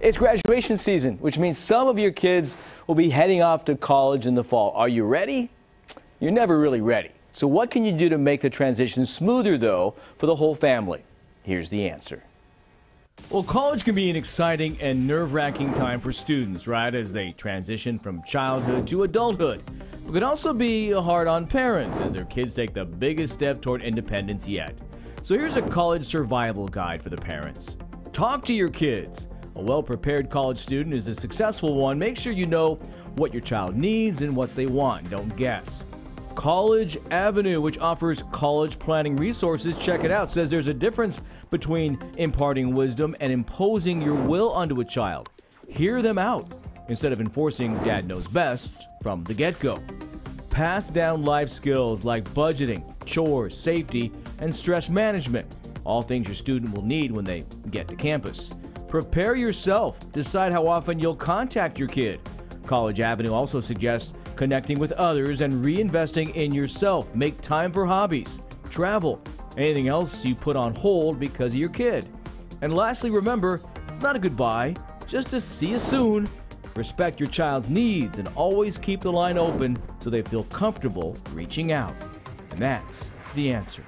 It's graduation season, which means some of your kids will be heading off to college in the fall. Are you ready? You're never really ready. So, what can you do to make the transition smoother, though, for the whole family? Here's the answer. Well, college can be an exciting and nerve wracking time for students, right, as they transition from childhood to adulthood. It can also be hard on parents as their kids take the biggest step toward independence yet. So, here's a college survival guide for the parents. Talk to your kids. A well prepared college student is a successful one. Make sure you know what your child needs and what they want. Don't guess. College Avenue, which offers college planning resources, check it out, says there's a difference between imparting wisdom and imposing your will onto a child. Hear them out instead of enforcing dad knows best from the get go. Pass down life skills like budgeting, chores, safety, and stress management, all things your student will need when they get to campus. Prepare yourself. Decide how often you'll contact your kid. College Avenue also suggests connecting with others and reinvesting in yourself. Make time for hobbies, travel, anything else you put on hold because of your kid. And lastly, remember, it's not a goodbye, just a see you soon. Respect your child's needs and always keep the line open so they feel comfortable reaching out. And that's the answer.